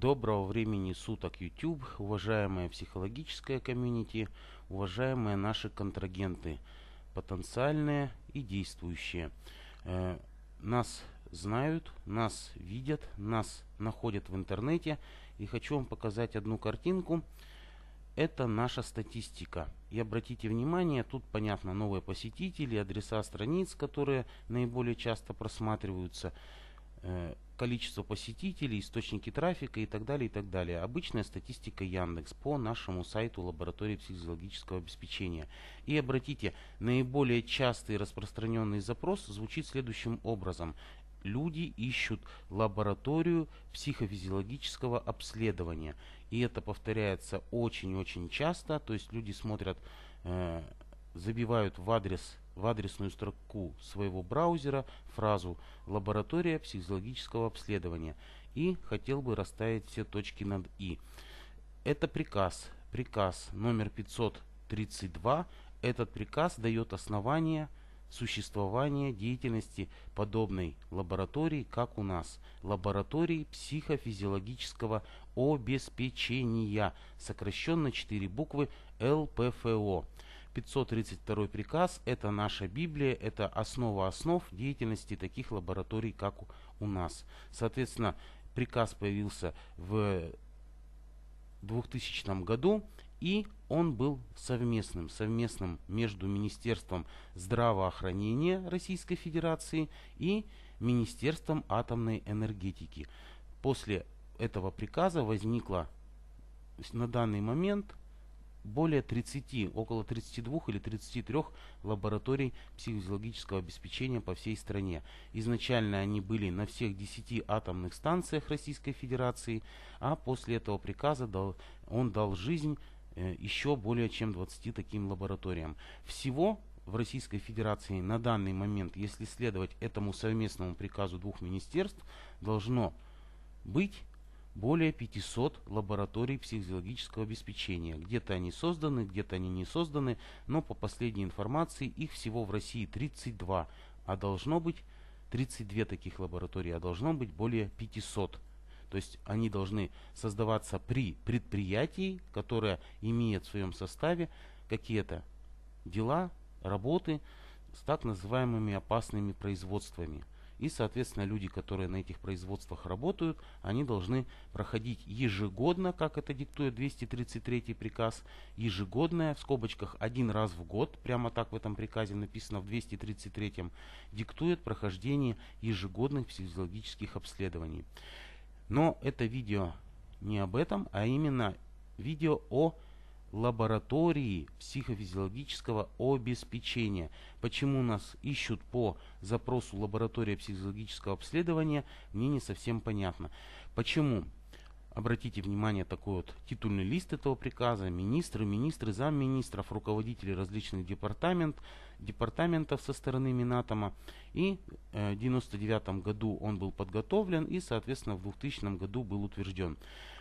Доброго времени суток YouTube, уважаемая психологическая комьюнити, уважаемые наши контрагенты, потенциальные и действующие. Э, нас знают, нас видят, нас находят в интернете. И хочу вам показать одну картинку. Это наша статистика. И обратите внимание, тут понятно новые посетители, адреса страниц, которые наиболее часто просматриваются. Э, количество посетителей, источники трафика и так далее, и так далее. Обычная статистика Яндекс по нашему сайту лаборатории психологического обеспечения. И обратите, наиболее частый распространенный запрос звучит следующим образом. Люди ищут лабораторию психофизиологического обследования. И это повторяется очень-очень часто. То есть люди смотрят, э, забивают в адрес в адресную строку своего браузера фразу «Лаборатория психологического обследования» и хотел бы расставить все точки над «и». Это приказ, приказ номер 532. Этот приказ дает основание существования деятельности подобной лаборатории, как у нас. Лаборатории психофизиологического обеспечения, сокращенно 4 буквы ЛПФО. 532 приказ – это наша Библия, это основа основ деятельности таких лабораторий, как у нас. Соответственно, приказ появился в 2000 году, и он был совместным, совместным между Министерством здравоохранения Российской Федерации и Министерством атомной энергетики. После этого приказа возникла на данный момент более 30, около 32 или 33 лабораторий психофизиологического обеспечения по всей стране. Изначально они были на всех 10 атомных станциях Российской Федерации, а после этого приказа дал, он дал жизнь э, еще более чем 20 таким лабораториям. Всего в Российской Федерации на данный момент, если следовать этому совместному приказу двух министерств, должно быть более 500 лабораторий психологического обеспечения. Где-то они созданы, где-то они не созданы, но по последней информации их всего в России 32, а должно быть 32 таких лабораторий, а должно быть более 500. То есть они должны создаваться при предприятии, которое имеет в своем составе какие-то дела, работы с так называемыми опасными производствами. И, соответственно, люди, которые на этих производствах работают, они должны проходить ежегодно, как это диктует 233 приказ, ежегодное, в скобочках, один раз в год, прямо так в этом приказе написано в 233, диктует прохождение ежегодных физиологических обследований. Но это видео не об этом, а именно видео о лаборатории психофизиологического обеспечения. Почему нас ищут по запросу лаборатория психофизиологического обследования, мне не совсем понятно. Почему? Обратите внимание, такой вот титульный лист этого приказа. Министры, министры, замминистров, руководители различных департамент, департаментов со стороны Минатома. И э, в 1999 году он был подготовлен и, соответственно, в 2000 году был утвержден.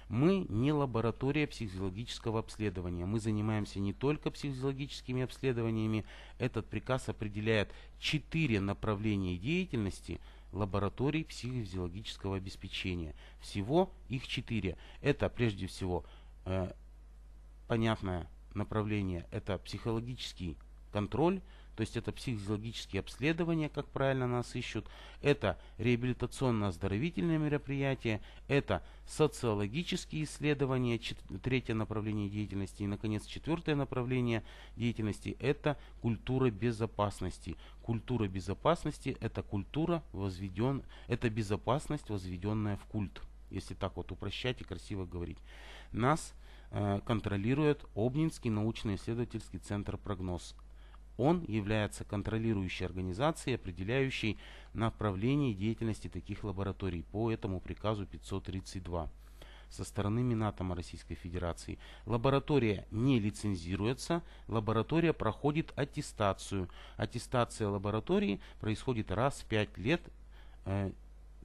Мы не лаборатория психологического обследования. Мы занимаемся не только психологическими обследованиями. Этот приказ определяет четыре направления деятельности лабораторий психофизиологического обеспечения. Всего их четыре. Это прежде всего э, понятное направление. Это психологический контроль, то есть это психологические обследования, как правильно нас ищут, это реабилитационно-оздоровительные мероприятия, это социологические исследования, третье направление деятельности и, наконец, четвертое направление деятельности – это культура безопасности. Культура безопасности – это культура возведен, это безопасность, возведенная в культ, если так вот упрощать и красиво говорить. Нас э, контролирует Обнинский научно-исследовательский центр «Прогноз». Он является контролирующей организацией, определяющей направление деятельности таких лабораторий по этому приказу 532 со стороны Минатома Российской Федерации. Лаборатория не лицензируется, лаборатория проходит аттестацию. Аттестация лаборатории происходит раз в 5 лет, э,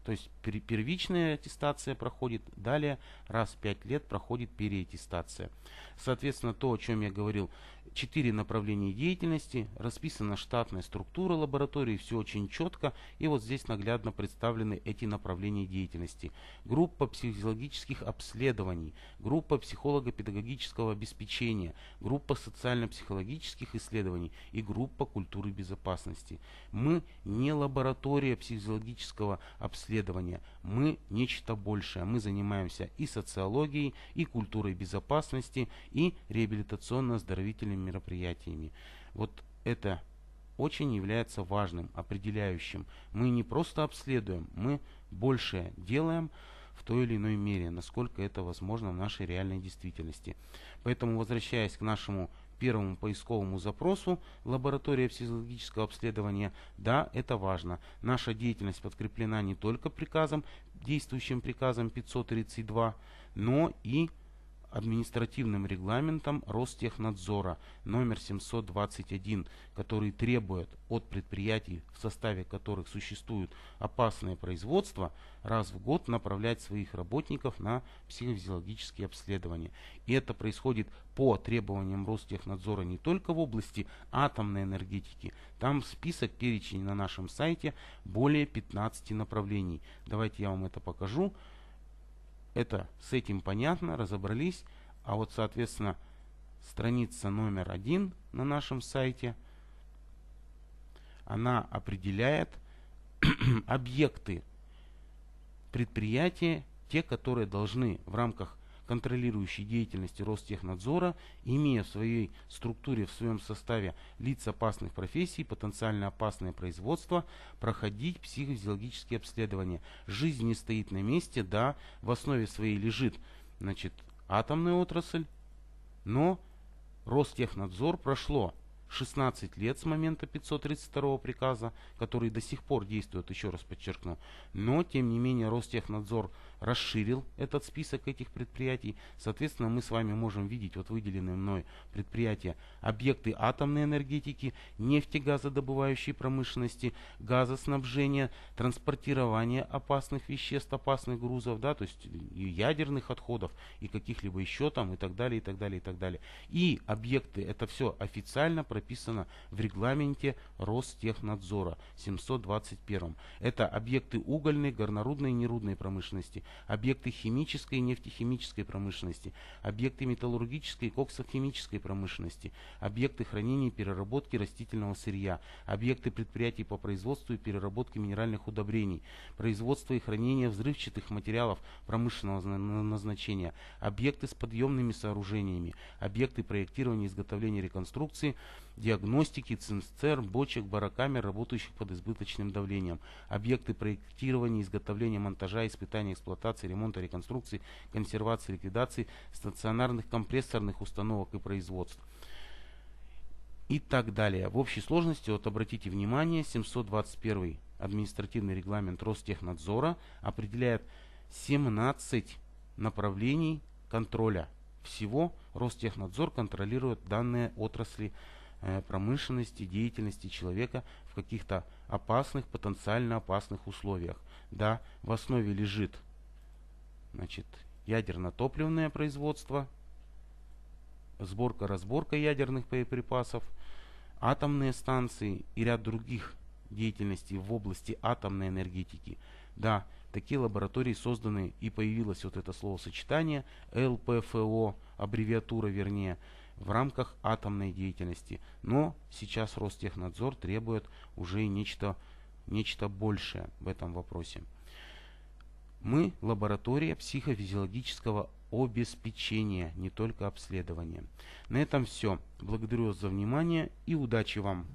то есть первичная аттестация проходит, далее раз в 5 лет проходит переаттестация. Соответственно, то, о чем я говорил, четыре направления деятельности, расписана штатная структура лаборатории, все очень четко. И вот здесь наглядно представлены эти направления деятельности. Группа психологических обследований, группа психолого-педагогического обеспечения, группа социально-психологических исследований и группа культуры безопасности. Мы не лаборатория психологического обследования, мы нечто большее. Мы занимаемся и социологией, и культурой безопасности, и реабилитационно-оздоровительными мероприятиями. Вот это очень является важным, определяющим. Мы не просто обследуем, мы больше делаем в той или иной мере, насколько это возможно в нашей реальной действительности. Поэтому, возвращаясь к нашему первому поисковому запросу лаборатория психологического обследования, да, это важно. Наша деятельность подкреплена не только приказом, действующим приказом 532, но и административным регламентом Ростехнадзора номер 721, который требует от предприятий, в составе которых существуют опасные производства, раз в год направлять своих работников на психофизиологические обследования. И это происходит по требованиям Ростехнадзора не только в области атомной энергетики. Там список, перечень на нашем сайте более 15 направлений. Давайте я вам это покажу. Это с этим понятно, разобрались. А вот, соответственно, страница номер один на нашем сайте, она определяет объекты предприятия, те, которые должны в рамках контролирующей деятельности Ростехнадзора, имея в своей структуре, в своем составе лиц опасных профессий, потенциально опасное производство, проходить психофизиологические обследования. Жизнь не стоит на месте, да, в основе своей лежит значит, атомная отрасль, но Ростехнадзор прошло 16 лет с момента 532 приказа, который до сих пор действует, еще раз подчеркну. Но, тем не менее, Ростехнадзор расширил этот список этих предприятий. Соответственно, мы с вами можем видеть вот выделенные мной предприятия, объекты атомной энергетики, нефтегазодобывающей промышленности, газоснабжения, транспортирования опасных веществ, опасных грузов, да, то есть и ядерных отходов, и каких-либо еще там, и так далее, и так далее, и так далее. И объекты, это все официально прописано в регламенте Ростехнадзора 721. Это объекты угольной, горнорудной и нерудной промышленности, объекты химической и нефтехимической промышленности, объекты металлургической и коксохимической промышленности, объекты хранения и переработки растительного сырья, объекты предприятий по производству и переработке минеральных удобрений, производство и хранение взрывчатых материалов промышленного назначения, объекты с подъемными сооружениями, объекты проектирования, изготовления, реконструкции, диагностики, цинцтерн, бочек, барокамер, работающих под избыточным давлением, объекты проектирования, изготовления, монтажа, испытания, эксплуатации, ремонта, реконструкции, консервации, ликвидации стационарных компрессорных установок и производств и так далее. В общей сложности, вот обратите внимание, 721 административный регламент Ростехнадзора определяет 17 направлений контроля. Всего Ростехнадзор контролирует данные отрасли Э, промышленности, деятельности человека в каких-то опасных, потенциально опасных условиях. Да, в основе лежит значит, ядерно-топливное производство, сборка-разборка ядерных боеприпасов, атомные станции и ряд других деятельностей в области атомной энергетики. Да, такие лаборатории созданы и появилось вот это словосочетание ЛПФО, аббревиатура вернее, в рамках атомной деятельности. Но сейчас Ростехнадзор требует уже нечто, нечто большее в этом вопросе. Мы лаборатория психофизиологического обеспечения, не только обследования. На этом все. Благодарю вас за внимание и удачи вам!